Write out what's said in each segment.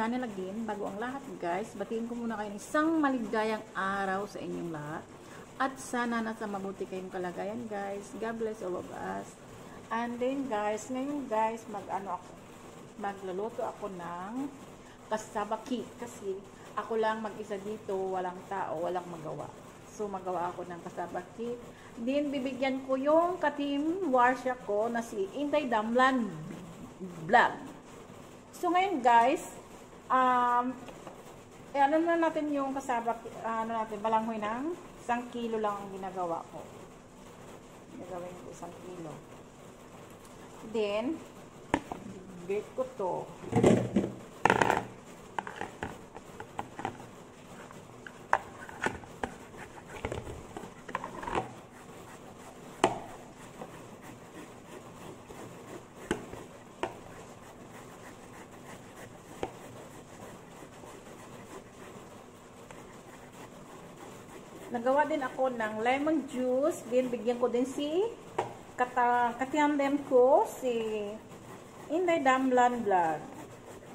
channel again. Bago ang lahat guys, batiin ko muna kayo ng isang maligayang araw sa inyong lahat. At sana nasa mabuti kayong kalagayan guys. God bless all of us. And then guys, ngayon guys, mag ano ako, magluluto ako ng kasaba cake kasi ako lang mag-isa dito, walang tao, walang magawa. So magawa ako ng kasaba cake. Then bibigyan ko yung katim warsha ko na si Intay Damlan Vlog. So ngayon guys, um, eh, ano na natin yung kasaba, ano natin, balanghoy ng isang kilo lang ang ginagawa ko. Gagawin ko isang kilo. Then, grate ko to. Nagawa din ako ng lemon juice. Then, bigyan ko din si kata, katiyandem ko, si Inday Damlan Vlog.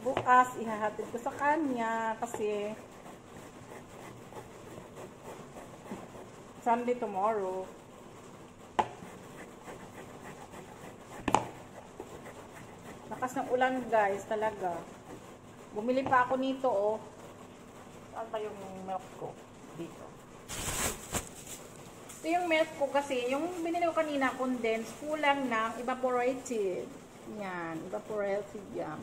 Bukas, ihahatid ko sa kanya kasi Sunday tomorrow. Lakas ng ulan guys, talaga. Bumili pa ako nito oh. Saan pa yung milk ko? Dito. Ito yung milk ko kasi, yung binili ko kanina, condensed, kulang ng evaporated. Yan, evaporated yan.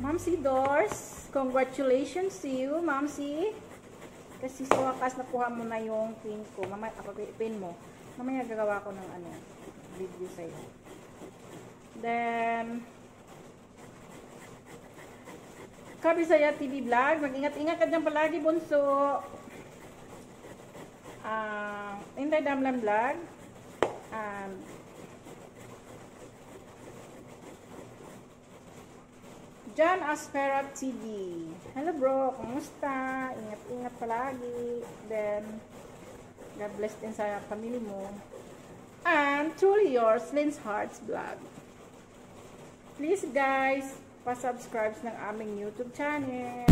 Mamsi Doors. Congratulations to you, Mamsi. Kasi sa wakas nakuha mo na yung pin ko. Mamaya, pin mo. Mamaya gagawa ko ng ano, video sa'yo. Then, Kabisaya TV Vlog. Mag-ingat-ingat ka dyan palagi, bunso. Ah, Inday Damlan Vlog. And, John Aspera TV. Hello bro, kumusta? Ingat-ingat palagi. Then, God bless din sa pamilya mo. And, truly yours, Lynn's Hearts Vlog. Please guys, pa-subscribe ng aming YouTube channel.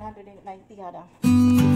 190 Ada.